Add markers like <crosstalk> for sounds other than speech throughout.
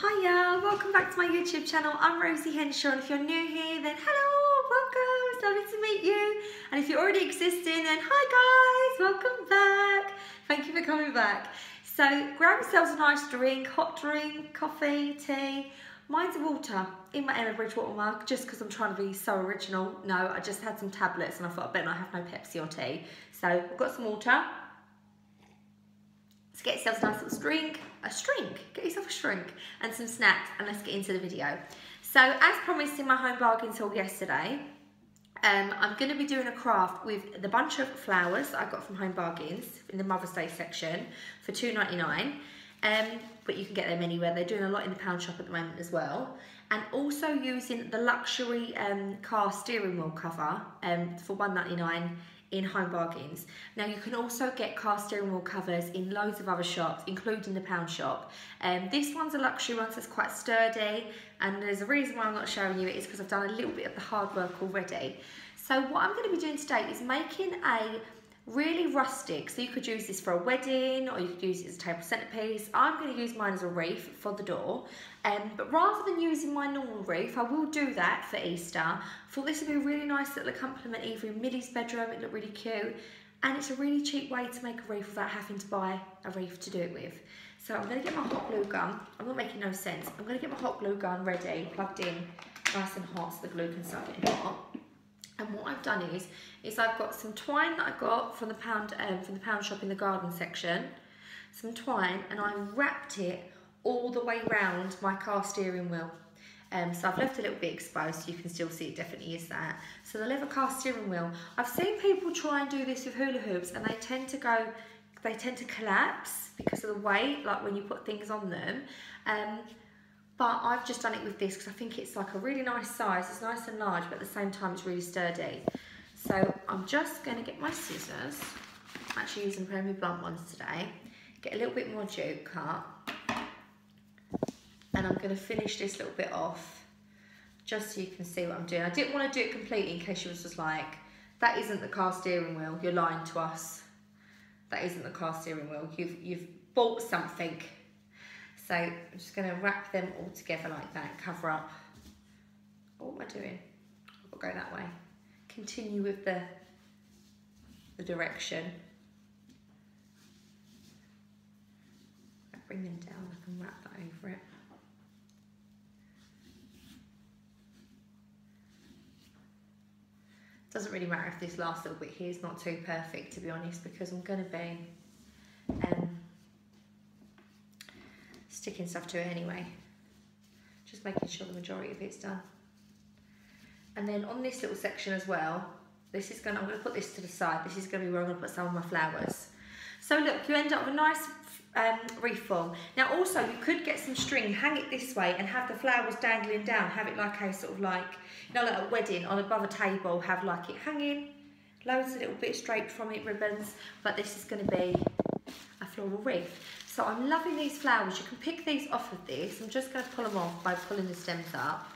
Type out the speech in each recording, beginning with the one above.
Hiya, welcome back to my YouTube channel. I'm Rosie Henshaw and if you're new here then hello, welcome, it's lovely to meet you. And if you're already existing then hi guys, welcome back. Thank you for coming back. So grab yourselves a nice drink, hot drink, coffee, tea. Mine's water in my Emma Bridgewater mug just because I'm trying to be so original. No, I just had some tablets and I thought I better not have no Pepsi or tea. So I've got some water. So get yourself a nice little drink, a drink, get yourself a drink and some snacks and let's get into the video. So as promised in my home bargains haul yesterday, um, I'm going to be doing a craft with the bunch of flowers I got from Home Bargains in the Mother's Day section for two ninety nine. Um, but you can get them anywhere. They're doing a lot in the pound shop at the moment as well. And also using the luxury um, car steering wheel cover um, for one ninety nine in Home Bargains. Now you can also get car steering wheel covers in loads of other shops, including the pound shop. Um, this one's a luxury one, so it's quite sturdy, and there's a reason why I'm not showing you it is because I've done a little bit of the hard work already. So what I'm going to be doing today is making a really rustic, so you could use this for a wedding or you could use it as a table centerpiece. I'm going to use mine as a wreath for the door, um, but rather than using my normal wreath, I will do that for Easter. I thought this would be a really nice little accompaniment either in Millie's bedroom, it looked really cute, and it's a really cheap way to make a wreath without having to buy a wreath to do it with. So I'm going to get my hot glue gun, I'm not making no sense, I'm going to get my hot glue gun ready, plugged in, nice and hot so the glue can start getting hot. And what I've done is, is I've got some twine that I got from the pound um, from the pound shop in the garden section, some twine, and I wrapped it all the way round my car steering wheel. Um, so I've left a little bit exposed so you can still see it definitely is that. So the leather car steering wheel, I've seen people try and do this with hula hoops and they tend to go, they tend to collapse because of the weight, like when you put things on them. Um, but I've just done it with this because I think it's like a really nice size. It's nice and large, but at the same time it's really sturdy. So I'm just going to get my scissors. I'm actually using Premier Blunt ones today. Get a little bit more jute cut. And I'm going to finish this little bit off just so you can see what I'm doing. I didn't want to do it completely in case you was just like, that isn't the car steering wheel. You're lying to us. That isn't the car steering wheel. You've, you've bought something so I'm just going to wrap them all together like that, cover up. What am I doing? I'll go that way. Continue with the, the direction. Bring them down, I can wrap that over it. Doesn't really matter if this last little bit here is not too perfect to be honest because I'm going to be um, sticking stuff to it anyway. Just making sure the majority of it's done. And then on this little section as well, this is going to, I'm going to put this to the side. This is going to be where I'm going to put some of my flowers. So look, you end up with a nice um, wreath form. Now also you could get some string, hang it this way and have the flowers dangling down. Have it like a sort of like, you know, like a wedding on above a table, have like it hanging. Loads of little bits draped from it, ribbons. But this is going to be floral wreath. So I'm loving these flowers. You can pick these off of this. I'm just going to pull them off by pulling the stems up.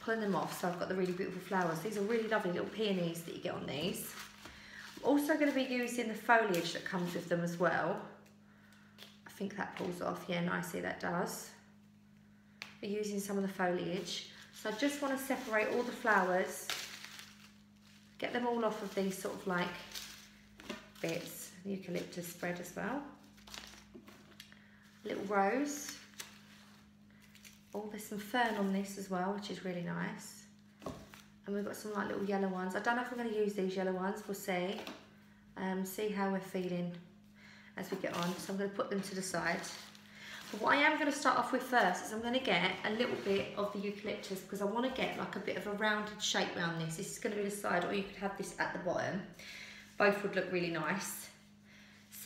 Pulling them off so I've got the really beautiful flowers. These are really lovely little peonies that you get on these. I'm also going to be using the foliage that comes with them as well. I think that pulls off. Yeah, nicely that does. We're using some of the foliage. So I just want to separate all the flowers. Get them all off of these sort of like bits. The eucalyptus spread as well little rose. Oh, there's some fern on this as well, which is really nice. And we've got some like little yellow ones. I don't know if I'm going to use these yellow ones, we'll see. Um, see how we're feeling as we get on. So I'm going to put them to the side. But what I am going to start off with first is I'm going to get a little bit of the eucalyptus because I want to get like a bit of a rounded shape around this. This is going to be the side or you could have this at the bottom. Both would look really nice.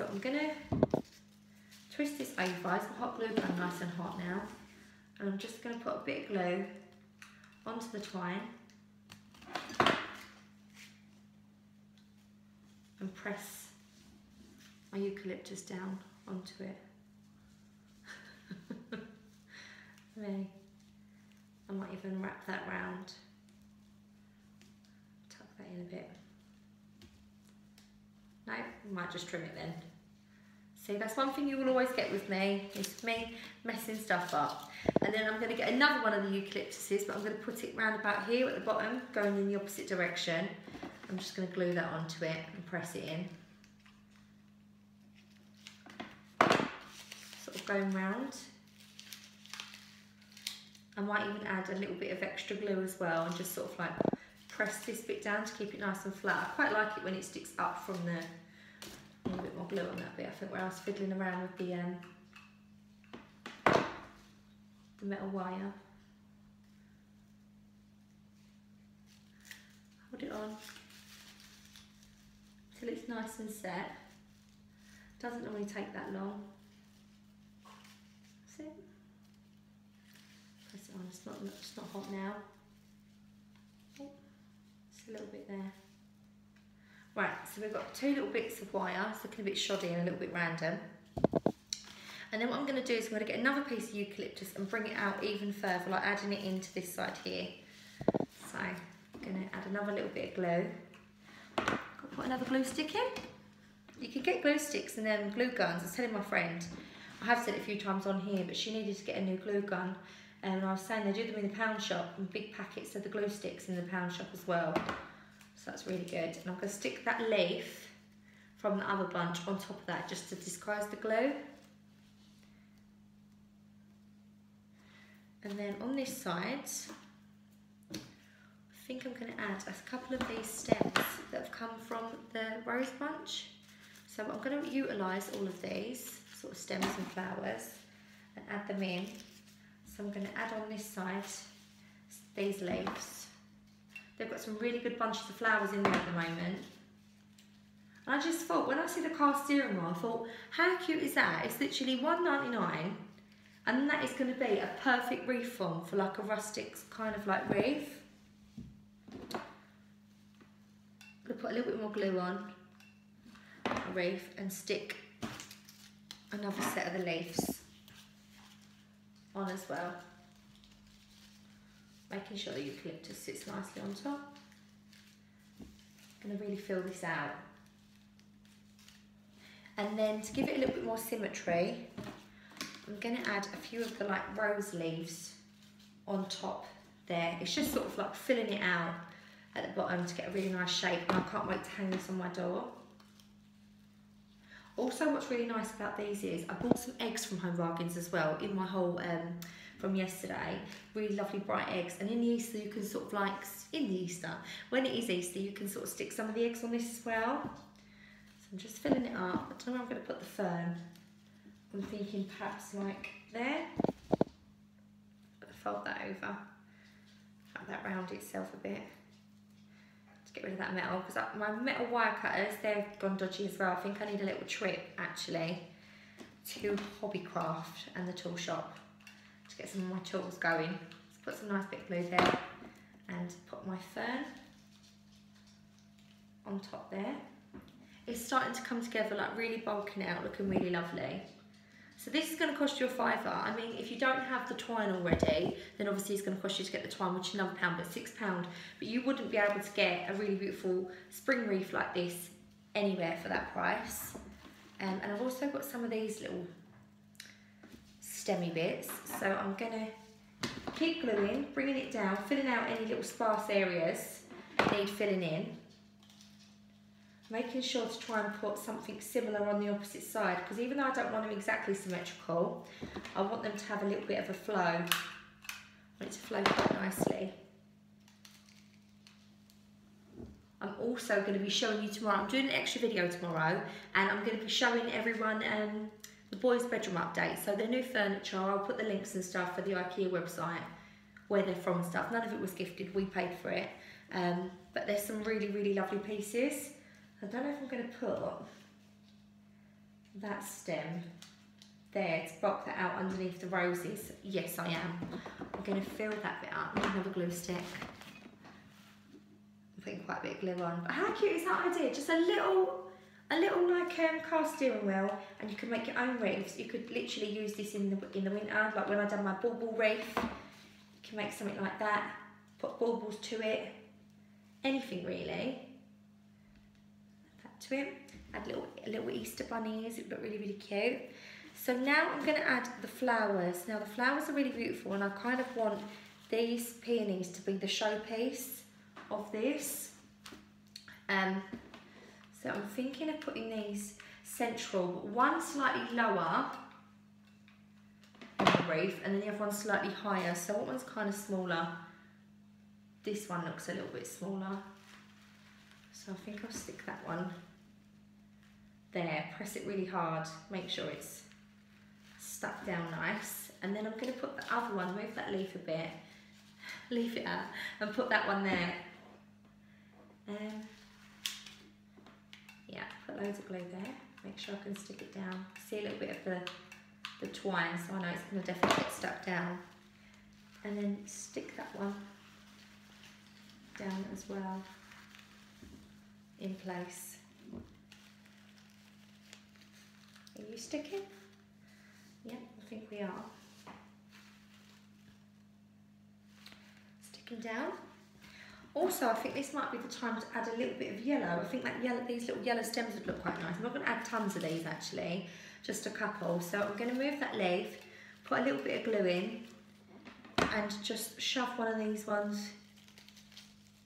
So I'm to twist this over. It's hot glue gun nice and hot now. And I'm just to put a bit of glue onto the twine. And press my eucalyptus down onto it. <laughs> Me. I might even wrap that round. Tuck that in a bit. Might just trim it then See, that's one thing you will always get with me, is me messing stuff up. And then I'm going to get another one of the eucalyptuses, but I'm going to put it round about here at the bottom, going in the opposite direction. I'm just going to glue that onto it and press it in. Sort of going round. I might even add a little bit of extra glue as well and just sort of like press this bit down to keep it nice and flat. I quite like it when it sticks up from the, glue on that bit. I think where I was fiddling around with the, um, the metal wire. Hold it on till it's nice and set. Doesn't normally take that long. See? Press it on, it's not, it's not hot now. Oh, just a little bit there. Right, so we've got two little bits of wire, it's looking a bit shoddy and a little bit random. And then what I'm going to do is I'm going to get another piece of eucalyptus and bring it out even further, like adding it into this side here. So I'm going to add another little bit of glue. Got to put another glue stick in. You can get glue sticks and then glue guns. I was telling my friend, I have said it a few times on here, but she needed to get a new glue gun. And I was saying they do them in the pound shop and big packets of the glue sticks in the pound shop as well. So that's really good. And I'm going to stick that leaf from the other bunch on top of that just to disguise the glue. And then on this side, I think I'm going to add a couple of these stems that have come from the rose bunch. So I'm going to utilise all of these sort of stems and flowers and add them in. So I'm going to add on this side these leaves. They've got some really good bunches of flowers in there at the moment. And I just thought, when I see the cast steering wheel, I thought, how cute is that? It's literally 1.99 and that is going to be a perfect reef form for like a rustic kind of like reef. I'm going to put a little bit more glue on a reef and stick another set of the leaves on as well. Making sure the eucalyptus sits nicely on top. I'm going to really fill this out. And then to give it a little bit more symmetry, I'm going to add a few of the like rose leaves on top there. It's just sort of like filling it out at the bottom to get a really nice shape and I can't wait to hang this on my door. Also what's really nice about these is I bought some eggs from Home Bargains as well in my whole um, from yesterday. Really lovely bright eggs and in the Easter you can sort of like, in the Easter, when it is Easter you can sort of stick some of the eggs on this as well. So I'm just filling it up. I don't know I'm going to put the fern. I'm thinking perhaps like there. Fold that over. Have that round itself a bit. To get rid of that metal because my metal wire cutters they've gone dodgy as well. I think I need a little trip actually to Hobbycraft and the tool shop to get some of my tools going. Let's put some nice bit glue there and put my fern on top there. It's starting to come together like really bulking out, looking really lovely. So this is going to cost you a fiver. I mean, if you don't have the twine already, then obviously it's going to cost you to get the twine, which is another pound, but six pound. But you wouldn't be able to get a really beautiful spring reef like this anywhere for that price. Um, and I've also got some of these little stemmy bits. So I'm to keep gluing, bringing it down, filling out any little sparse areas need filling in making sure to try and put something similar on the opposite side because even though I don't want them exactly symmetrical, I want them to have a little bit of a flow. I want it to flow quite nicely. I'm also going to be showing you tomorrow, I'm doing an extra video tomorrow and I'm going to be showing everyone um, the boys bedroom update. So their new furniture, I'll put the links and stuff for the IKEA website, where they're from and stuff. None of it was gifted, we paid for it. Um, but there's some really, really lovely pieces. I don't know if I'm going to put that stem there to bulk that out underneath the roses. Yes, I am. I'm going to fill that bit up with another glue stick. I'm putting quite a bit of glue on. But how cute is that idea? Just a little, a little like um, cast steering wheel and you can make your own reefs. You could literally use this in the, in the winter, like when I done my bauble reef. You can make something like that, put baubles to it, anything really Add to it. Add little, little Easter bunnies, it look really, really cute. So now I'm gonna add the flowers. Now the flowers are really beautiful and I kind of want these peonies to be the showpiece of this. Um, so I'm thinking of putting these central, one slightly lower the and then the other one slightly higher. So what one's kind of smaller? This one looks a little bit smaller. So I think I'll stick that one there. Press it really hard, make sure it's stuck down nice. And then I'm gonna put the other one, move that leaf a bit, <laughs> leave it out, and put that one there. Um, loads of glue there. Make sure I can stick it down. See a little bit of the, the twine, so I know it's gonna definitely get stuck down. And then stick that one down as well in place. Are you sticking? Yep, I think we are. Sticking down. Also, I think this might be the time to add a little bit of yellow. I think that yellow, these little yellow stems would look quite nice. I'm not going to add tons of these actually, just a couple. So I'm going to move that leaf, put a little bit of glue in, and just shove one of these ones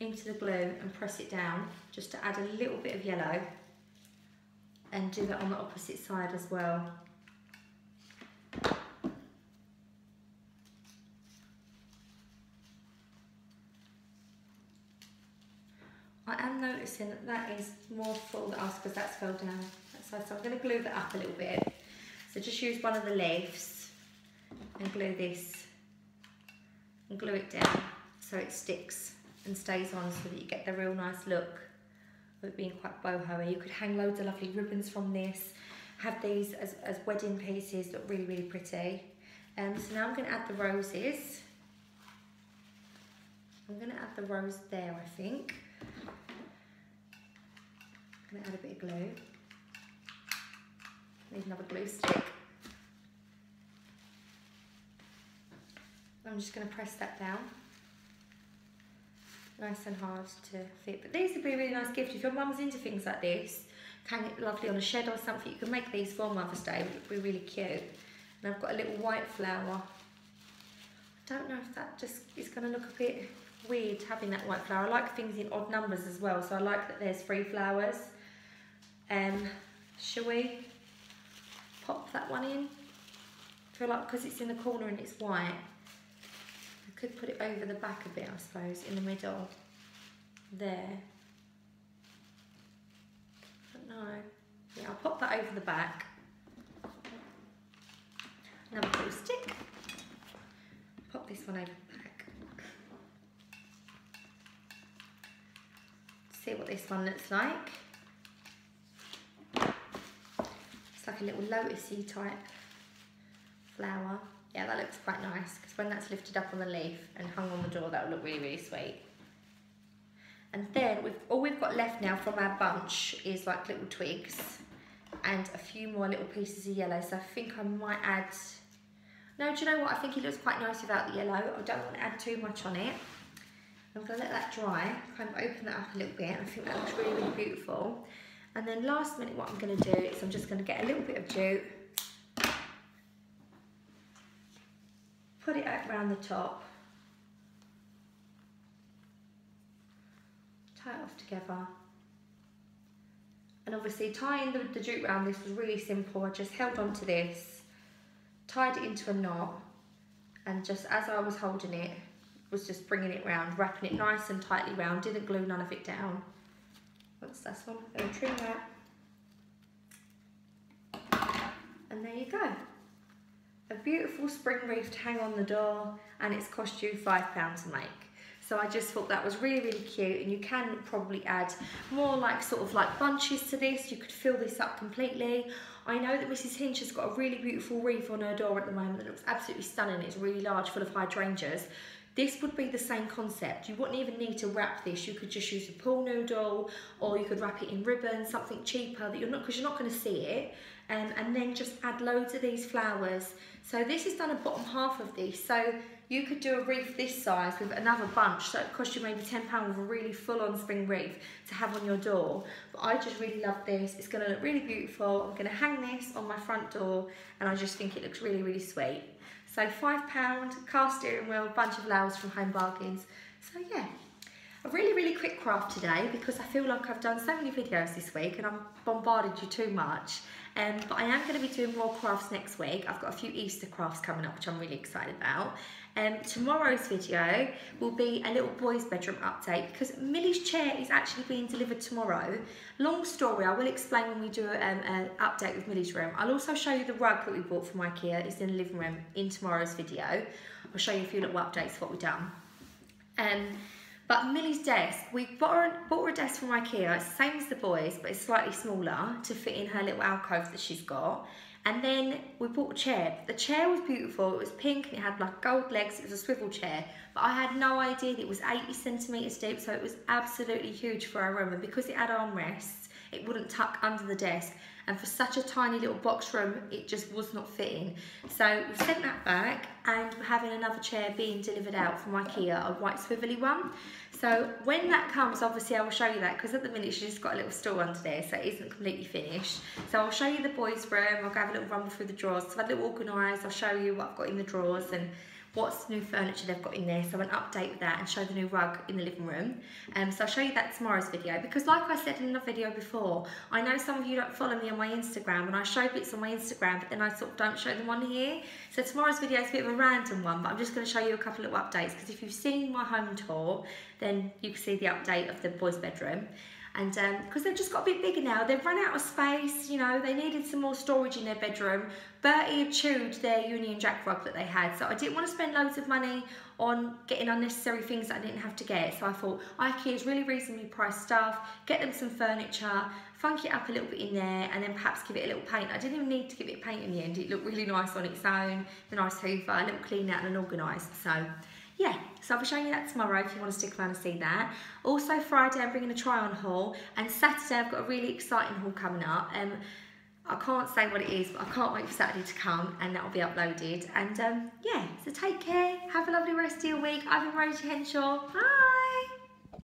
into the glue and press it down, just to add a little bit of yellow. And do that on the opposite side as well. I noticing that that is more full than us because that's fell down So I'm going to glue that up a little bit. So just use one of the leaves and glue this and glue it down so it sticks and stays on so that you get the real nice look of it being quite boho. You could hang loads of lovely ribbons from this, have these as, as wedding pieces, look really, really pretty. Um, so now I'm going to add the roses. I'm going to add the rose there, I think. I'm to add a bit of glue. Need another glue stick. I'm just going to press that down. Nice and hard to fit. But these would be a really nice gift if your mum's into things like this. Hang it lovely on a shed or something. You can make these for Mother's Day. It would be really cute. And I've got a little white flower. I don't know if that just is going to look a bit weird having that white flower. I like things in odd numbers as well. So I like that there's three flowers. Um, shall we pop that one in? I feel like because it's in the corner and it's white, I could put it over the back a bit, I suppose, in the middle. There. But no. Yeah, I'll pop that over the back. Another little stick. Pop this one over the back. See what this one looks like. Like a little lotusy type flower. Yeah, that looks quite nice because when that's lifted up on the leaf and hung on the door, that will look really, really sweet. And then we've, all we've got left now from our bunch is like little twigs and a few more little pieces of yellow. So I think I might add, no, do you know what? I think it looks quite nice without the yellow. I don't want to add too much on it. I'm to let that dry, kind of open that up a little bit. I think that looks really, really beautiful. And then last minute what I'm going to do is I'm just going to get a little bit of jute, put it out around the top, tie it off together. And obviously tying the, the jute around this was really simple. I just held on to this, tied it into a knot, and just as I was holding it, was just bringing it round, wrapping it nice and tightly round, didn't glue none of it down. What's this one? Going trim that. And there you go. A beautiful spring wreath to hang on the door and it's cost you £5 to make. So I just thought that was really, really cute and you can probably add more like sort of like bunches to this. You could fill this up completely. I know that Mrs. Hinch has got a really beautiful wreath on her door at the moment that looks absolutely stunning. It's really large, full of hydrangeas. This would be the same concept. You wouldn't even need to wrap this. You could just use a pool noodle or you could wrap it in ribbon, something cheaper that you're not, because you're not going to see it. Um, and then just add loads of these flowers So this is done a bottom half of this. So you could do a wreath this size with another bunch, so it cost you maybe £10 with a really full-on spring wreath to have on your door. But I just really love this. It's gonna look really beautiful. I'm gonna hang this on my front door and I just think it looks really, really sweet. So £5, car steering wheel, bunch of flowers from Home Bargains. So yeah, a really, really quick craft today because I feel like I've done so many videos this week and I've bombarded you too much. Um, but I am going to be doing more crafts next week. I've got a few Easter crafts coming up, which I'm really excited about. Um, tomorrow's video will be a little boy's bedroom update because Millie's chair is actually being delivered tomorrow. Long story, I will explain when we do um, an update with Millie's room. I'll also show you the rug that we bought from Ikea. It's in the living room in tomorrow's video. I'll show you a few little updates of what we've done. Um, but Millie's desk, we bought her, bought a desk from Ikea, it's same as the boys, but it's slightly smaller to fit in her little alcove that she's got. And then we bought a chair. The chair was beautiful, it was pink and it had like gold legs, it was a swivel chair. But I had no idea that it was 80 centimetres deep, so it was absolutely huge for our room. And because it had armrests, it wouldn't tuck under the desk and for such a tiny little box room it just was not fitting. So we've sent that back and we're having another chair being delivered out from Ikea a white swivelly one. So when that comes obviously I will show you that because at the minute she's just got a little stool under there so it isn't completely finished. So I'll show you the boys room I'll go have a little rumble through the drawers so I've a little organised I'll show you what I've got in the drawers and what's the new furniture they've got in there so an update with that and show the new rug in the living room. Um, so I'll show you that tomorrow's video because like I said in the video before I know some of you don't follow me on my Instagram and I show bits on my Instagram but then I sort of don't show them on here. So tomorrow's video is a bit of a random one but I'm just going to show you a couple of updates because if you've seen my home tour then you can see the update of the boys bedroom and because um, they've just got a bit bigger now, they've run out of space, you know, they needed some more storage in their bedroom. Bertie had chewed their Union Jack rug that they had, so I didn't want to spend loads of money on getting unnecessary things that I didn't have to get. So I thought IKEA is really reasonably priced stuff, get them some furniture, funk it up a little bit in there, and then perhaps give it a little paint. I didn't even need to give it paint in the end, it looked really nice on its own, the nice hoover, a little clean out and organised. So yeah, so I'll be showing you that tomorrow if you want to stick around and see that. Also Friday I'm bringing a try on haul and Saturday I've got a really exciting haul coming up. Um, I can't say what it is, but I can't wait for Saturday to come and that'll be uploaded. And um, yeah, so take care, have a lovely rest of your week. I've been Rosie Henshaw, bye!